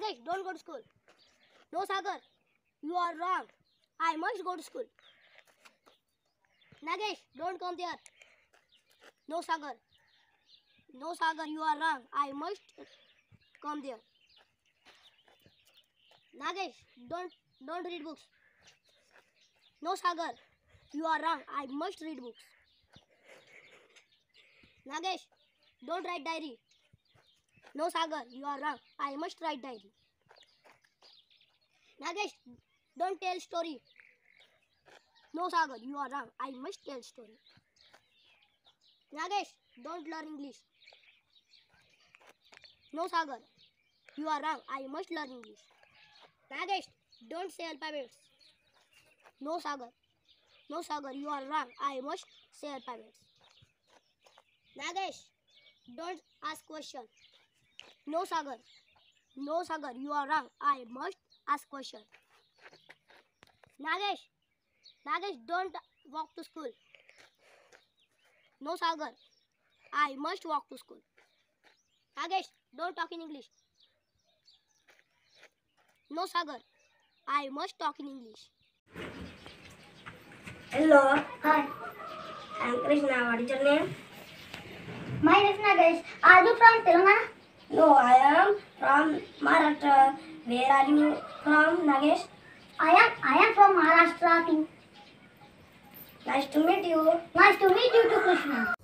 Nagesh, don't go to school. No, Sagar, you are wrong. I must go to school. Nagesh, don't come there. No, Sagar. No, Sagar, you are wrong. I must come there. Nagesh, don't don't read books. No, Sagar, you are wrong. I must read books. Nagesh, don't write diary. No, Sagar, you are wrong. I must write diary. Nagesh, don't tell story. No, Sagar, you are wrong. I must tell story. Nagesh, don't learn English. No, Sagar, you are wrong. I must learn English. Nagesh, don't say alphabets. No, Sagar. No, Sagar, you are wrong. I must say alphabets. Nagesh, don't ask question. No, Sagar. No, Sagar, you are wrong. I must ask question. Nagesh, Nagesh, don't walk to school. No, Sagar. I must walk to school. Nagesh, don't talk in English. No, Sagar. I must talk in English. Hello, Hi, I'm Krishna. What is your name? my name is Nagesh. Are you from Telangana? No, I am from Maharashtra. Where are you from, Nagesh? I am I am from Maharashtra. Nice to meet you. Nice to meet you too, Krishna.